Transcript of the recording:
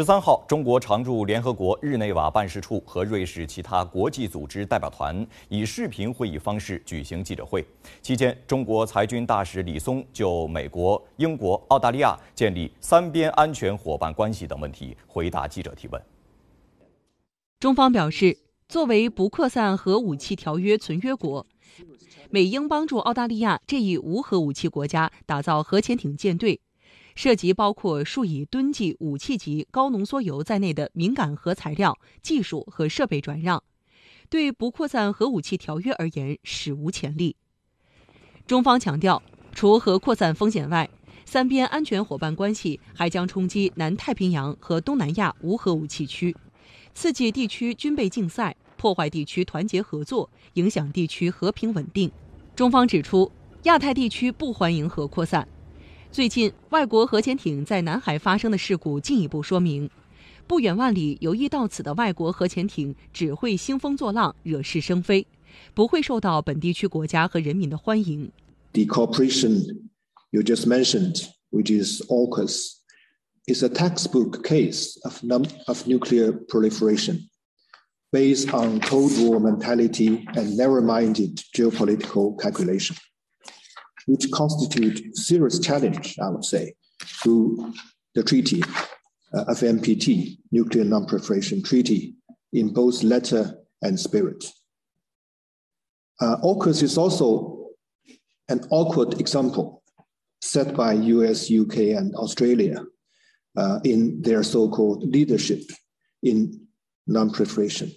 十三号，中国常驻联合国日内瓦办事处和瑞士其他国际组织代表团以视频会议方式举行记者会。期间，中国裁军大使李松就美国、英国、澳大利亚建立三边安全伙伴关系等问题回答记者提问。中方表示，作为不扩散核武器条约存约国，美英帮助澳大利亚这一无核武器国家打造核潜艇舰队。涉及包括数以吨计武器级高浓缩铀在内的敏感核材料、技术和设备转让，对不扩散核武器条约而言史无前例。中方强调，除核扩散风险外，三边安全伙伴关系还将冲击南太平洋和东南亚无核武器区，刺激地区军备竞赛，破坏地区团结合作，影响地区和平稳定。中方指出，亚太地区不欢迎核扩散。最近，外国核潜艇在南海发生的事故进一步说明，不远万里游弋到此的外国核潜艇只会兴风作浪、惹是生非，不会受到本地区国家和人民的欢迎。The cooperation you just mentioned, which is AUKUS, is a textbook case of num of nuclear proliferation, based on Cold War mentality and narrow-minded geopolitical calculation. Which constitute serious challenge, I would say, to the treaty uh, of NPT, Nuclear Non-Proliferation Treaty, in both letter and spirit. Uh, AUKUS is also an awkward example set by US, UK, and Australia uh, in their so-called leadership in non-proliferation.